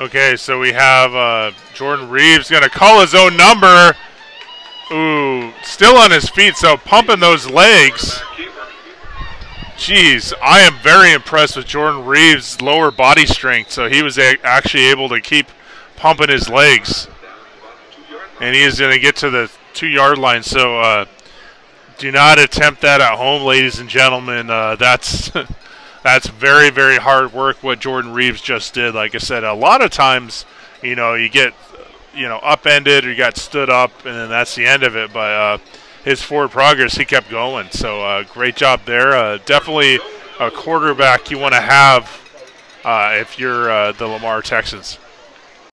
Okay, so we have uh, Jordan Reeves going to call his own number. Ooh, still on his feet, so pumping those legs. Jeez, I am very impressed with Jordan Reeves' lower body strength. So he was actually able to keep pumping his legs. And he is going to get to the two yard line. So uh, do not attempt that at home, ladies and gentlemen. Uh, that's. that's very, very hard work what Jordan Reeves just did. Like I said, a lot of times, you know, you get, you know, upended or you got stood up, and then that's the end of it. But uh, his forward progress, he kept going. So uh, great job there. Uh, definitely a quarterback you want to have uh, if you're uh, the Lamar Texans.